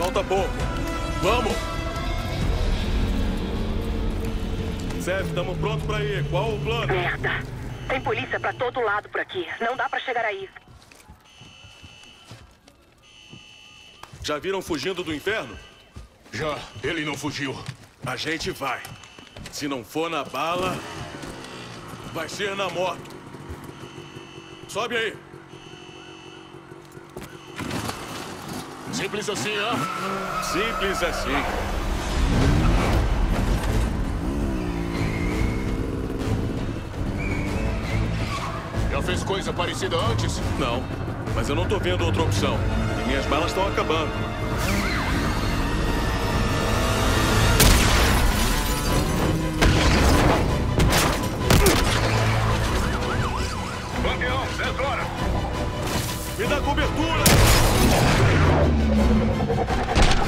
Falta pouco. Vamos! Seth, estamos prontos pra ir. Qual o plano? Merda. Tem polícia pra todo lado por aqui. Não dá pra chegar aí. Já viram fugindo do inferno? Já, ele não fugiu. A gente vai. Se não for na bala, vai ser na moto. Sobe aí. Simples assim, hã? Simples assim. Já fez coisa parecida antes? Não, mas eu não tô vendo outra opção. E minhas balas estão acabando. Campeão, 10 horas. Me dá cobertura! Thank you.